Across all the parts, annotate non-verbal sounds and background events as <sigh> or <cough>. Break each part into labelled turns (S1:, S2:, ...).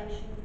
S1: legislation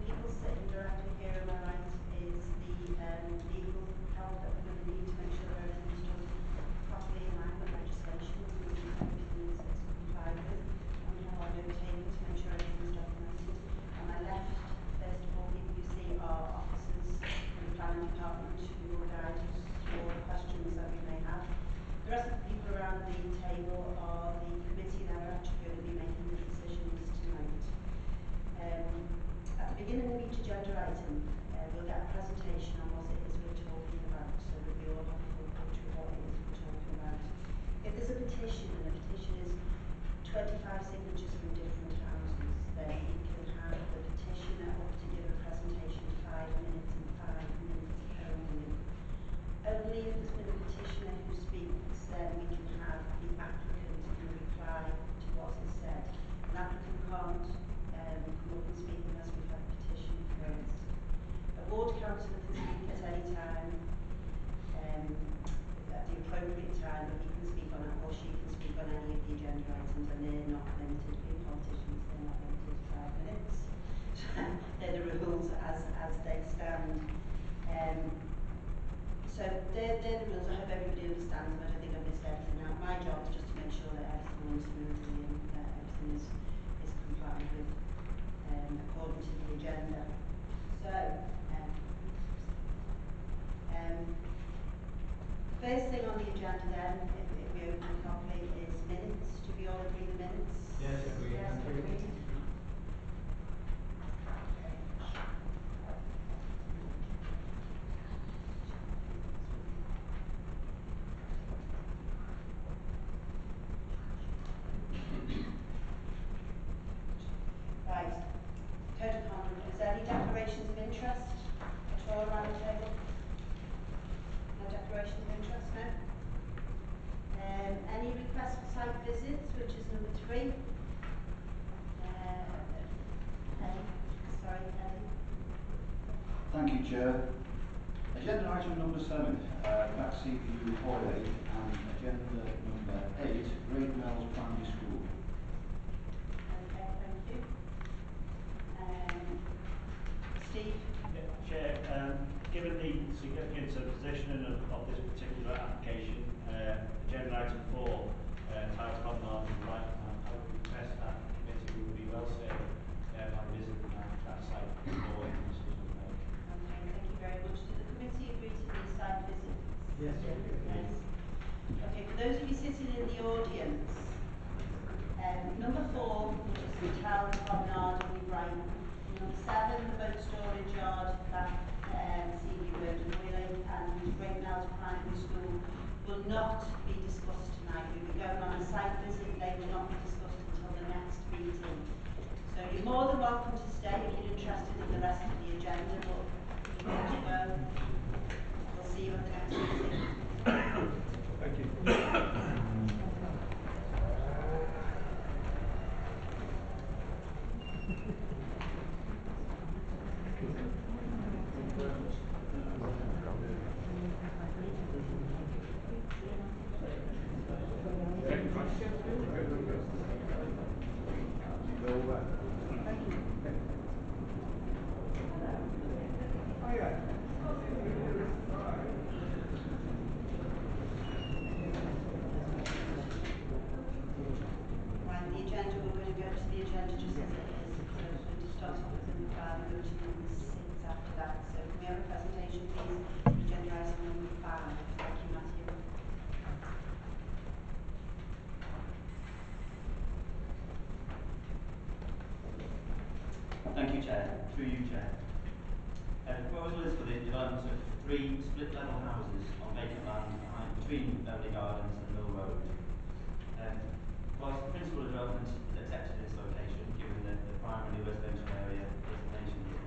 S1: Agenda item number
S2: seven, uh,
S1: VAT CPU 4A, to be discussed tonight. We were going on a site visit, they will not be discussed until the next meeting. So you're more than welcome to stay if you're interested in the rest of the agenda, but you have to go. We'll see you at the next meeting. <coughs>
S3: Thank you.
S4: Chad, through uh, proposal is for the development of three split-level houses on vacant land behind, between Beverly Gardens and Mill Road. Um, whilst the principal development is accepted in this location, given that the primary residential area designation here,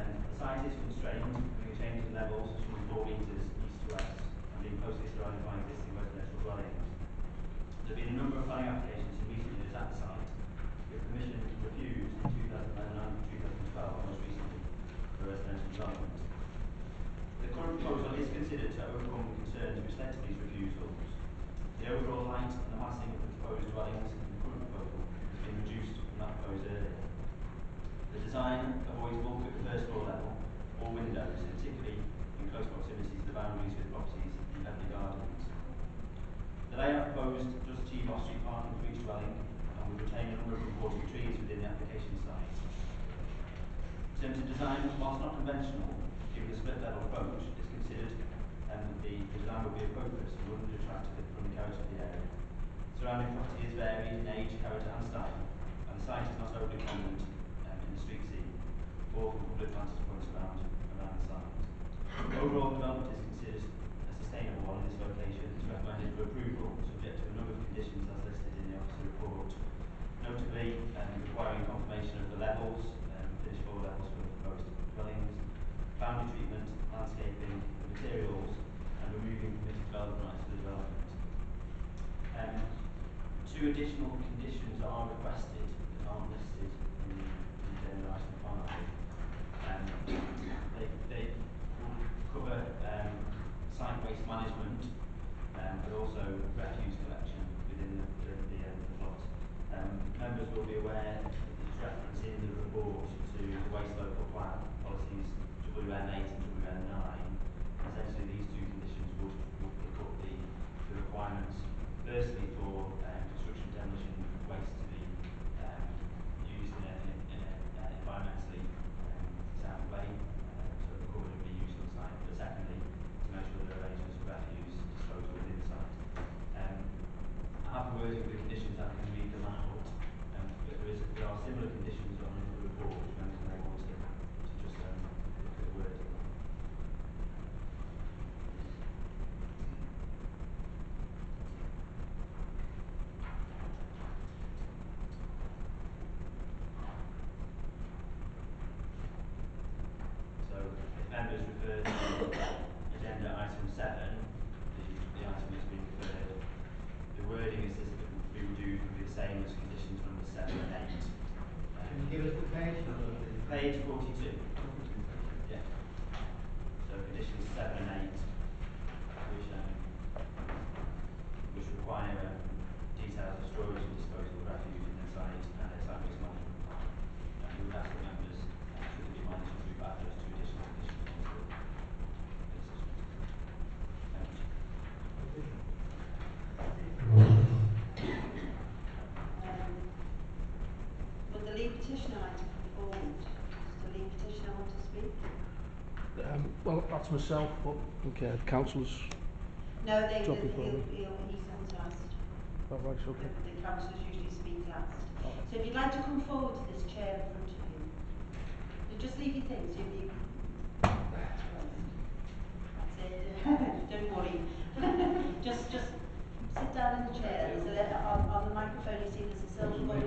S4: um, the site is constrained, we a change in levels from 4 metres east to west, and being closely surrounded by existing residential dwellings. There have been a number of planning applications in recent years at the site, Surrounding property is varied in age, character and style, and the site is not overly prominent um, in the street scene or public vantage points around, around the site. Overall development is considered a sustainable one in this location and is recommended for approval subject to a number of conditions as listed in the officer report, notably um, requiring confirmation of the levels, um, finished floor levels for the proposed dwellings, boundary treatment, landscaping, materials, and removing permitted development rights for the development. Two additional conditions are requested that aren't listed in, the item five. Um, they, they will cover um, site waste management, um, but also refuse collection within the, the, the, the plot. Um, members will be aware that there's reference in the report to the waste local plan policies WM8 and WM9. Essentially, these two conditions would, would pick up the, the requirements, firstly for um, construction demolition waste to be um, used in a, in, in a uh, environmentally um, sound way, uh, so recovered and reused on site. But secondly, to make sure there are arrangements for refuse disposal within the site. Um, I have wording for the conditions, I can read them out. Um, but there is, there are similar conditions on the report, which members may want to, to just um, look at the wording. So if members refer to agenda item seven, the, the item that's been referred, the wording is this, that would be reviewed would be the same as conditions number seven and eight.
S3: Can you give us the page number, please?
S4: Page forty-two, yeah. So conditions seven and eight, which, um, which require um, details of storage and disposal of refuse in the site and a site waste management plan. And we would ask the members, uh, should it be managed to add those two additional conditions onto the decision. Thank you.
S1: Um, Would the lead petitioner like to come forward? Does the lead petitioner want to speak?
S5: Um, well, that's myself, but okay, councillors.
S1: No, they,
S5: Drop
S1: they,
S5: it
S1: he'll,
S5: forward.
S1: he'll, he's on last.
S5: Oh, right,
S1: The,
S5: okay.
S1: the councillors usually speak last. Oh. So if you'd like to come forward to this chair in front of you, you just leave your things, you, you. That's it, <laughs> don't worry. <laughs> Just, just sit down in the chair, there's a, letter on, on the microphone, you see there's a silver button.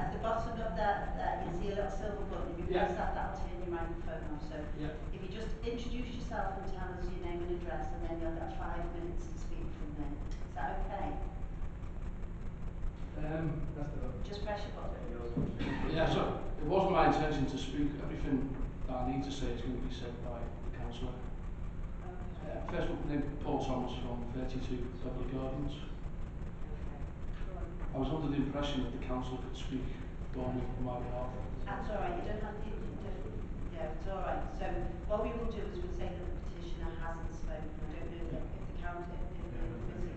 S1: At the bottom of that, that you see a little silver button, if you press
S3: Yeah.
S1: that, that'll turn your microphone on, so.
S3: Yeah.
S1: If you just introduce yourself and tell us your name and address, and then you'll get five minutes to speak from there. Is that okay?
S3: Um, that's the.
S1: Just press your button.
S5: Yeah, so it wasn't my intention to speak. Everything that I need to say is going to be said by the councillor. Uh, first of all, name Paul Thomas from 32 Public Gardens. I was under the impression that the council could speak on my behalf.
S1: That's all right, you don't have to, you don't, yeah, it's all right. So what we will do is we'll say that the petitioner hasn't spoken. I don't know if, if the council, if, if the,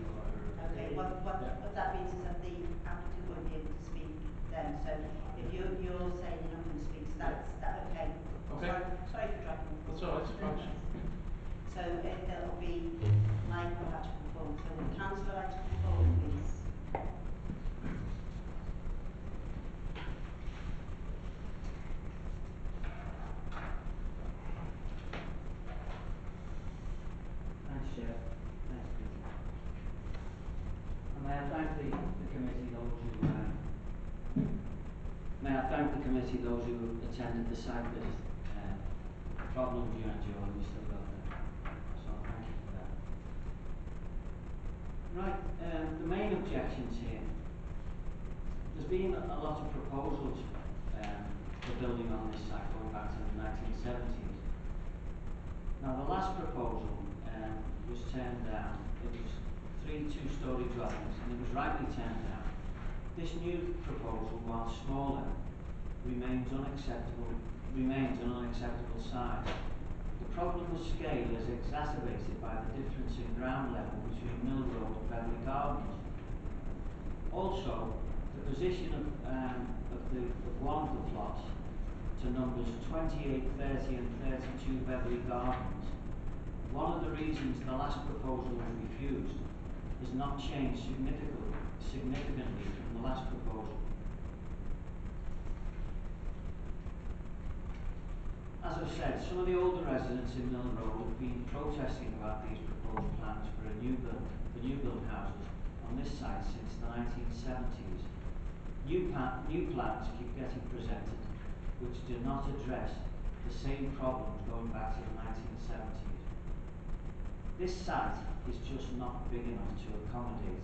S1: okay, what, what,
S5: Yeah.
S1: what that means is that the applicant won't be able to speak then. So if you, you're saying you're not going to speak, so that's, that, okay?
S5: Okay.
S1: Sorry, sorry for dragging you.
S5: That's all right, thanks.
S1: So it, it'll be like we'll have to come forward. So the councillor like to come please.
S6: Thanks, Chair. Thanks, Peter. And may I thank the, the committee, those who, um, may I thank the committee, those who attended the site. Uh, problem you enjoyed, we still got there. So thank you for that. Right, um, the main objections here. There's been a lot of proposals, um, for building on this site going back to the nineteen seventies. Now, the last proposal um, was turned down. It was three two-storey dwellings, and it was rightly turned down. This new proposal, while smaller, remains unacceptable. Remains an unacceptable size. The problem of scale is exacerbated by the difference in ground level between Mill Road and Beverley Gardens. Also, the position of, um, of the, of one of the plots to numbers 28, 30 and 32 Beverly Gardens, one of the reasons the last proposal was refused has not changed significantly, significantly from the last proposal. As I've said, some of the older residents in Mill Road have been protesting about these proposed plans for a new build, for new build houses on this site since the nineteen seventies. New pa- new plans keep getting presented which do not address the same problems going back to the nineteen seventies. This site is just not big enough to accommodate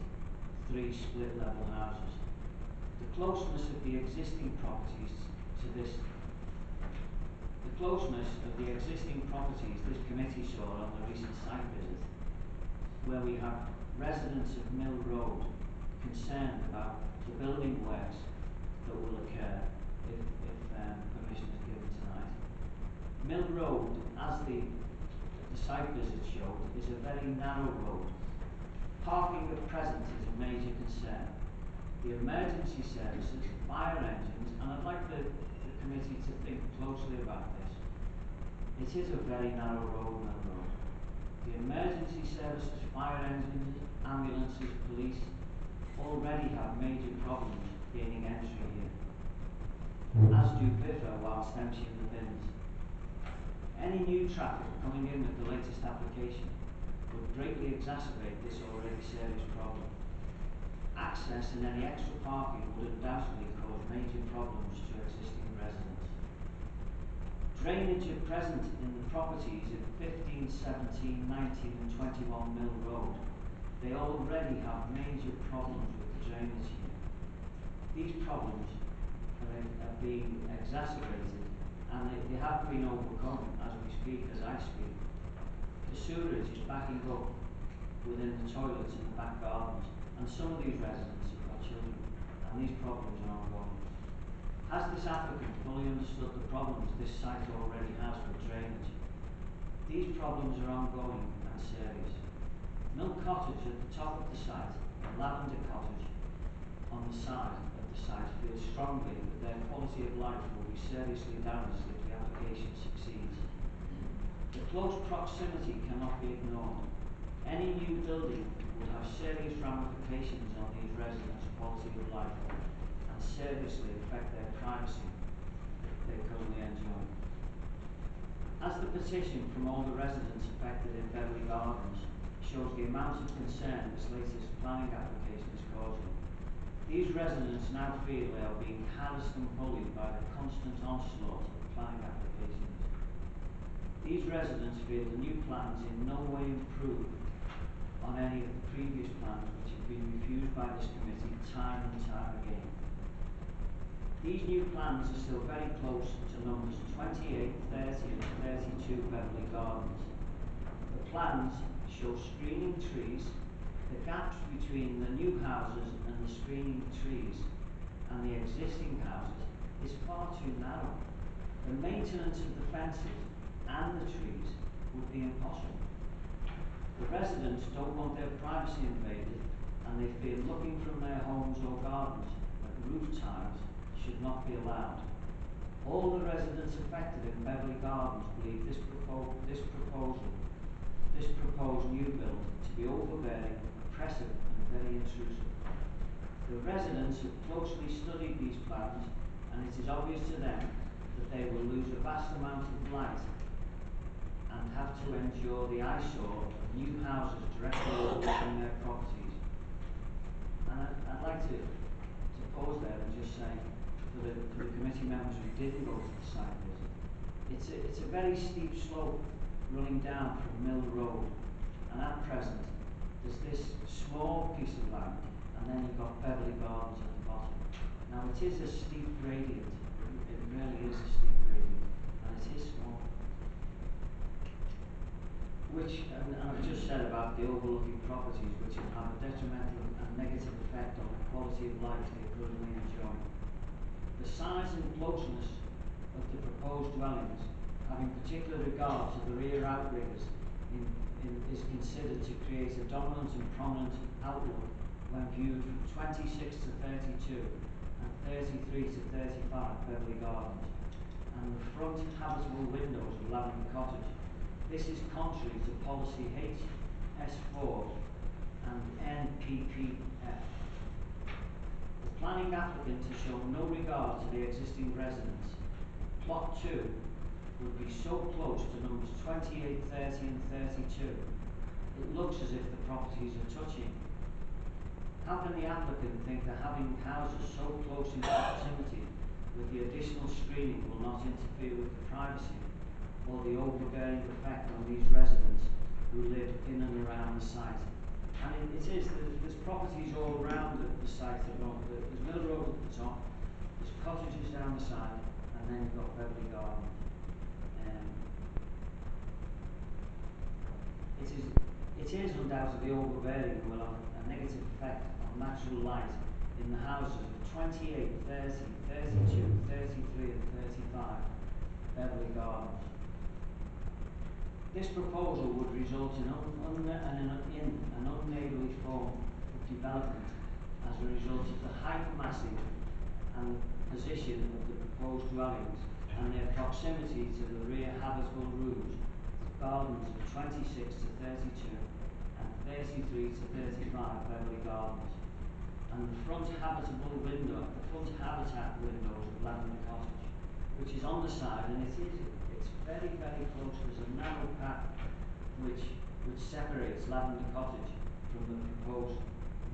S6: three split level houses. The closeness of the existing properties to this closeness of the existing properties this committee saw on the recent site visit, where we have residents of Mill Road concerned about the building works that will occur if, if um, permission is given tonight. Mill Road, as the, the site visit showed, is a very narrow road. Parking at present is a major concern. The emergency services, fire engines, and I'd like the, the committee to think closely about this. It is a very narrow road, Mill Road. The emergency services, fire engines, ambulances, police already have major problems gaining entry here, as do Biffa whilst emptying the bins. Any new traffic coming in with the latest application would greatly exacerbate this already serious problem. Access and any extra parking would undoubtedly cause major problems to existing residents. Drainage at present in the properties in 15, 17, 19 and 21 Mill Road, they already have major problems with the drainage here. These problems are, being exacerbated and they, they have been overcome as we speak, as I speak. The sewerage is backing up within the toilets in the back gardens and some of these residents have got children and these problems are ongoing. Has this applicant fully understood the problems this site already has with drainage? These problems are ongoing and serious. Mill Cottage at the top of the site and Lavender Cottage on the side of the site feel strongly that their quality of life will be seriously damaged if the application succeeds. The close proximity cannot be ignored. Any new building would have serious ramifications on these residents' quality of life seriously affect their privacy they currently enjoy. As the petition from all the residents affected in Beverly Gardens shows the amount of concern this latest planning application is causing, these residents now feel they are being harassed and bullied by the constant onslaught of planning applications. These residents feel the new plans in no way improve on any of the previous plans which have been refused by this committee time and time again. These new plans are still very close to numbers 28, 30 and 32 Beverly Gardens. The plans show screening trees, the gaps between the new houses and the screening trees and the existing houses is far too narrow. The maintenance of the fences and the trees would be impossible. The residents don't want their privacy invaded and they feel looking from their homes or gardens at roof tiles should not be allowed. All the residents affected in Beverly Gardens believe this, propo- this proposal, this proposed new build to be overbearing, oppressive and very intrusive. The residents have closely studied these plans and it is obvious to them that they will lose a vast amount of light and have to endure the eyesore of new houses directly overlooking their properties. And I'd, I'd like to, to pause there and just say, the, for the committee members who didn't go to the site visit, it's a, it's a very steep slope running down from Mill Road. And at present, there's this small piece of land, and then you've got Beverly Gardens at the bottom. Now, it is a steep gradient, it really is a steep gradient, and it is small. Which, and, and I've just said about the overlooking properties, which have a detrimental and negative effect on the quality of life they currently enjoy. The size and closeness of the proposed dwellings, having particular regard to the rear outriggers, in, in, is considered to create a dominant and prominent outlook when viewed from twenty-six to thirty-two and thirty-three to thirty-five Beverly Gardens, and the front habitable windows of Lavender Cottage. This is contrary to policy HS4 and NPPF. Planning applicant has shown no regard to the existing residents. Plot two would be so close to numbers 28, 30 and thirty-two. It looks as if the properties are touching. How can the applicant think that having houses so close in proximity with the additional screening will not interfere with the privacy or the overbearing effect on these residents who live in and around the site? And it, it is, there's, there's properties all around the, the site at the moment. There's Mill Road at the top, there's cottages down the side, and then you've got Beverly Garden. Um, it is, it is undoubtedly overbearing will have a negative effect on natural light in the houses of 28, 30, 32, 33 and 35 Beverly Gardens. This proposal would result in, un, un, an, in an unneighbourly form of development as a result of the hypermassive and position of the proposed dwellings and their proximity to the rear habitable rooms gardens of twenty-six to thirty-two and thirty-three to thirty-five Beverly Gardens, and the front habitable window, the front habitat windows of Lavender Cottage, which is on the side, and it is, it's very, very close, there's a narrow path which, which separates Lavender Cottage from the proposed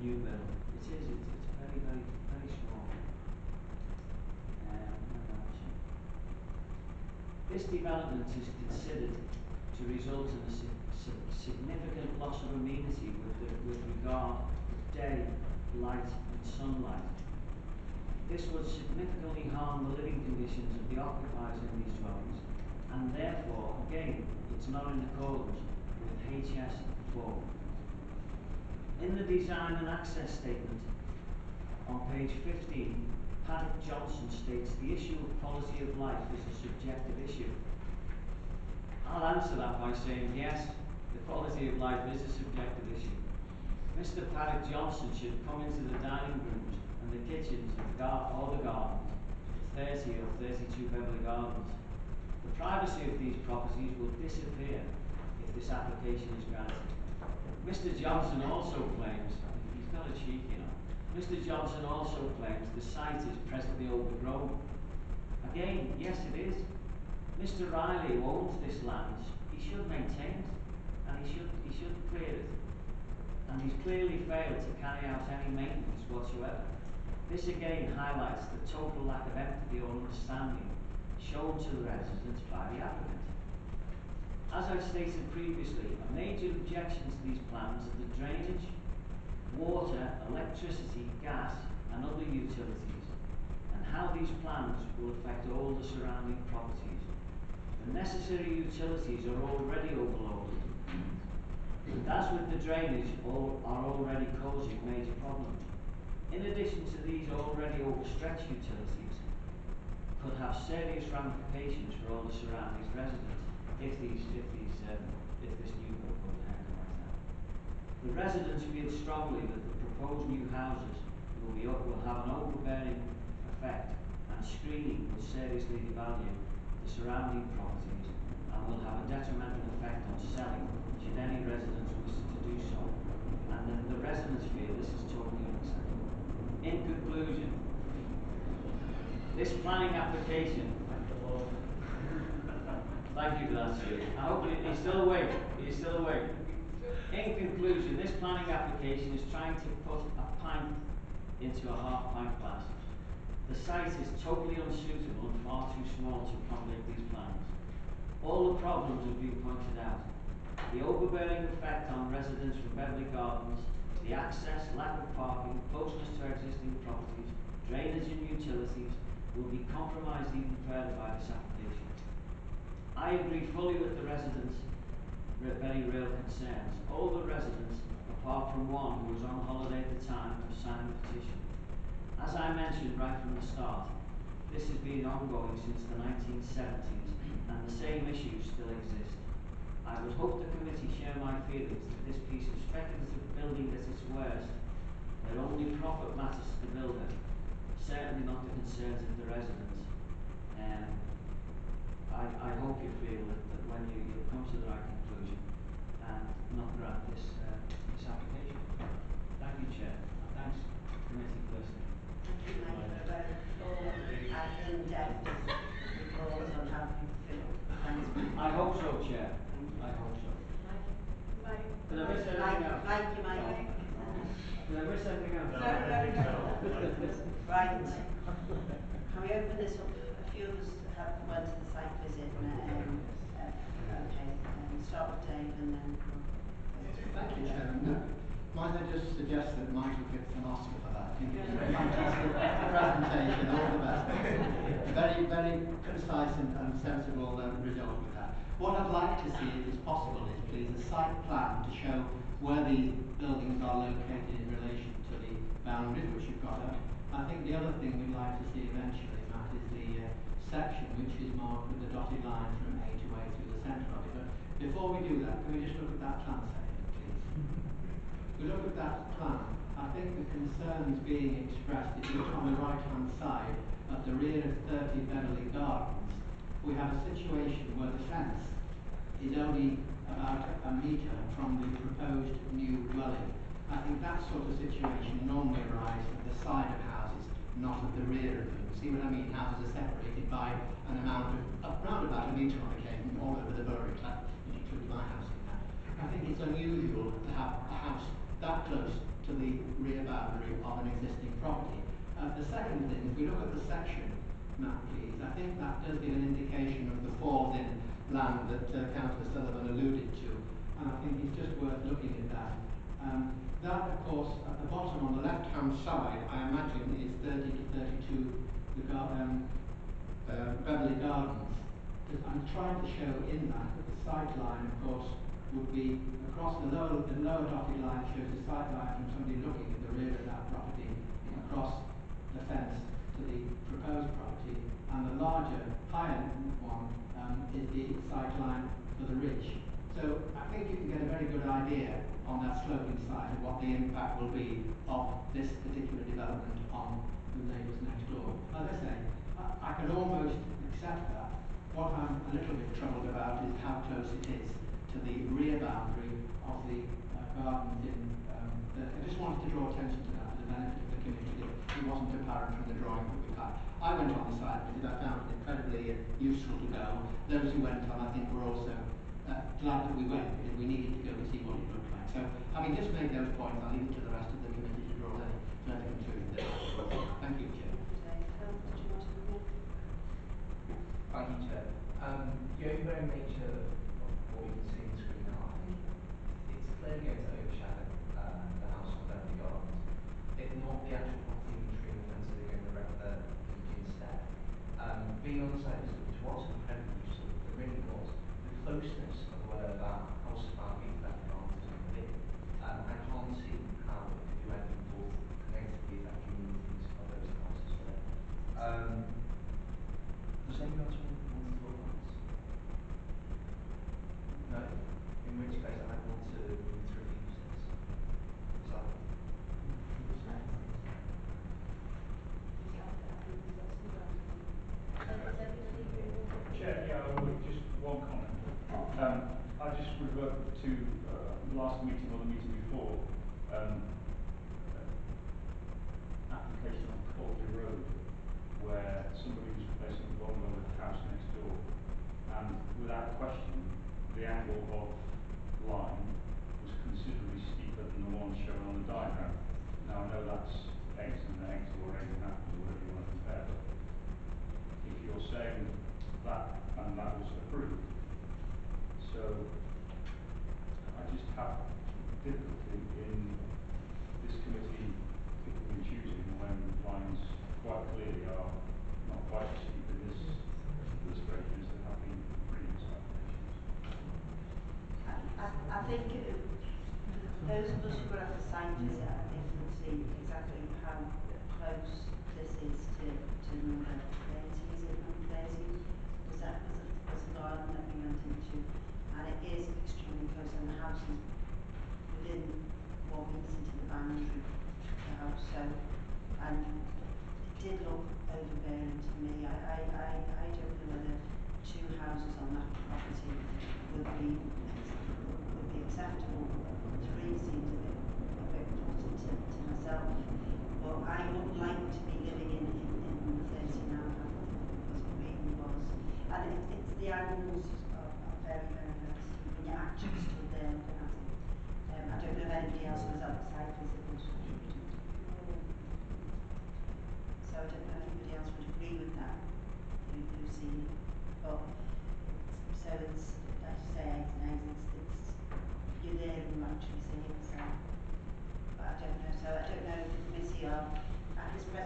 S6: new build. It is, it's, it's very, very, very small. Um? This development is considered to result in a sig- sig- significant loss of amenity with, the, with regard to day, light and sunlight. This would significantly harm the living conditions of the occupiers in these dwellings and therefore, again, it's not in accordance with HS four. In the design and access statement on page fifteen, Paddock Johnson states the issue of quality of life is a subjective issue. I'll answer that by saying yes, the quality of life is a subjective issue. Mr. Paddock Johnson should come into the dining rooms and the kitchens of the gar- or the gardens, 30 or 32 Beverly Gardens. The privacy of these properties will disappear if this application is granted. Mr. Johnson also claims, he's got a cheek, you know, Mr. Johnson also claims the site is presently overgrown. Again, yes it is. Mr. Riley owns this land, he should maintain it, and he should, he should clear it. And he's clearly failed to carry out any maintenance whatsoever. This again highlights the total lack of empathy or understanding shown to the residents by the applicant. As I've stated previously, a major objection to these plans are the drainage, water, electricity, gas and other utilities, and how these plans will affect all the surrounding properties. The necessary utilities are already overloaded. And as with the drainage, all are already causing major problems. In addition to these already overstretched utilities, could have serious ramifications for all the surrounding residents if these, if these, um, if this new build goes ahead like that. The residents feel strongly that the proposed new houses will be, o- will have an overbearing effect and screening will seriously devalue the surrounding properties and will have a detrimental effect on selling should any residents wish to do so. And the, the residents feel this is totally unacceptable. In conclusion, this planning application Thank you for that. I hope he- he's still awake. He's still awake. In conclusion, this planning application is trying to put a pint into a half pint glass. The site is totally unsuitable and far too small to accommodate these plans. All the problems have been pointed out. The overbearing effect on residents from Beverly Gardens, the access, lack of parking, closeness to existing properties, drainage and utilities will be compromised even further by this application. I agree fully with the residents' very real concerns. All the residents, apart from one who was on holiday at the time, have signed the petition. As I mentioned right from the start, this has been ongoing since the nineteen seventies and the same issues still exist. I would hope the committee share my feelings that this piece of speculative building at its worst, where only profit matters to the builder, certainly not the concerns of the residents. Um, I, I hope you feel that, that when you, you come to the right conclusion and not grant this, uh, this application. Thank you, Chair. Thanks, committee for listening.
S1: Thank you, Mike, for and in-depth report on how you feel. Thanks.
S6: I hope so, Chair. I hope so.
S1: Mike?
S6: Did I miss anything
S1: Mike,
S6: else?
S1: Mike, you might.
S6: Did I miss anything else?
S7: No, I don't think so.
S1: Right. Can we open this up? A few of us have went to the site visit and, um, uh, okay, um, start with Dave and then.
S3: Thank you, Chairman. Might I just suggest that Michael gets an Oscar for that? I think it was a <laughs> fantastic presentation, all the best. Very, very concise and, and sensible um, result with that. What I'd like to see, if it's possible, is please a site plan to show where these buildings are located in relation to the boundaries, which you've got up. I think the other thing we'd like to see eventually, Matt, is the uh, section which is marked with the dotted line from A to A through the centre of it. But before we do that, can we just look at that plan please? If we look at that plan, I think the concerns being expressed, if you look on the right-hand side at the rear of 30 Beverley Gardens, we have a situation where the fence is only about a metre from the proposed new dwelling. I think that sort of situation normally arises at the side of houses, not at the rear. See what I mean? Houses are separated by an amount of, around about a metre on occasion, all over the borough, which includes my house in that. I think it's unusual to have a house that close to the rear boundary of an existing property. Uh, the second thing, if we look at the section map, please, I think that does give an indication of the falls in land that uh, Councillor Sullivan alluded to, and I think it's just worth looking at that. Um, that, of course, at the bottom on the left-hand side, I imagine is 30 to 32 the gar- um, uh, Beverley Gardens. I'm trying to show in that that the sight line, of course, would be across the lower, the lower dotted line shows the sight line from somebody looking at the rear of that property across the fence to the proposed property, and the larger, higher one um, is the sight line for the ridge. So I think you can get a very good idea on that sloping side of what the impact will be of this particular development on the neighbours next door. As I say, I, can almost accept that. What I'm a little bit troubled about is how close it is to the rear boundary of the uh, gardens in, um, the, I just wanted to draw attention to that for the benefit of the community. It wasn't apparent from the drawing that we've had. I went on the site because I found it incredibly uh, useful to go. Those who went on, I think, were also uh, Uh, glad that we went because we needed to go to see what it looked like. So, having just made those points, I'll leave it to the rest of the committee to draw any further conclusions. Thank you, Chair.
S1: Dave, Phil, did you want to come in?
S8: Thank you, Chair. Um, the overgrown nature of what we can see on the screen now, I think it's clearly going to overshadow uh, the house on Beverly Gardens. If not the actual property and tree and fences are going to wreck the property instead. Um, being on the site visit, which was incredibly useful, it really was, the closeness of where that house about being Beverly Gardens is going to be. Um, I can't see how it could do anything for negatively affecting the use of those houses there. Um, does anyone else want, want to talk on this? No? In which case I want to move to refuse this. So.
S9: Chair, yeah, I would, just one comment. Um, I just revert to, uh, the last meeting or the meeting before, um, uh, application on Courtney Road, where somebody was replacing a bungalow with a house next door. And without question, the angle of line was considerably steeper than the one shown on the diagram. Now, I know that's eggs and eggs or eggs and apples, whatever you want to compare, but if you're saying that, and that was approved. So, I just have difficulty in this committee picking and choosing when lines quite clearly are not quite steep in this illustration as they have been previous applications.
S1: I, I, I think uh, those of us who were at the site visit, I think will see exactly how close this is to, to number two houses on that property would be, would be acceptable. Three seems a bit, a bit cluttered to, to myself. But I would like to be living in, in, in 30 now, because it really was. And it, it's the animals are, very, very nice. When you're actually stood there looking at it. Um, I don't know if anybody else was outside the. So I don't know if anybody else would agree with that, who, for seventh dash say nine six six. You're there in March, you say, so. But I don't know, so I don't know if Missy are at
S8: uh, his present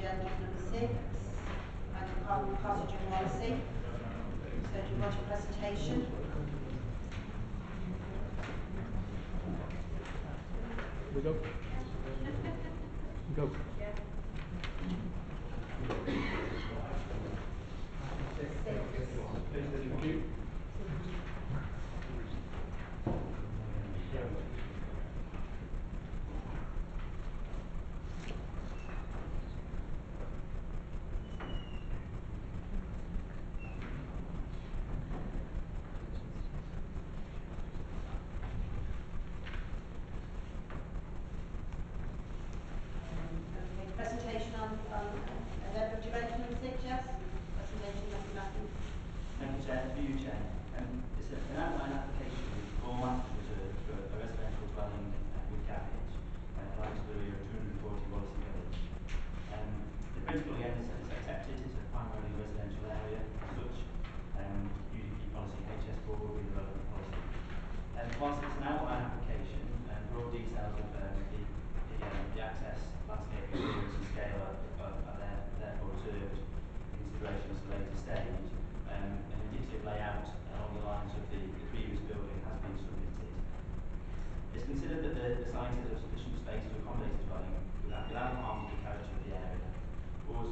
S8: Agenda number six, and
S10: the Carl Cottager policy. So
S1: do you want a presentation?
S4: We go. go.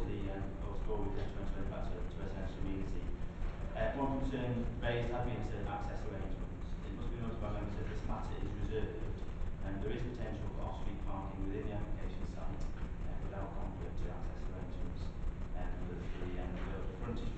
S10: the to 2026 community. Uh, one concern raised had been said access arrangements. It must be noted by members that this matter is reserved and there is potential for off-street parking within the application site uh, without conflict to access arrangements uh, um, with the, um, the frontage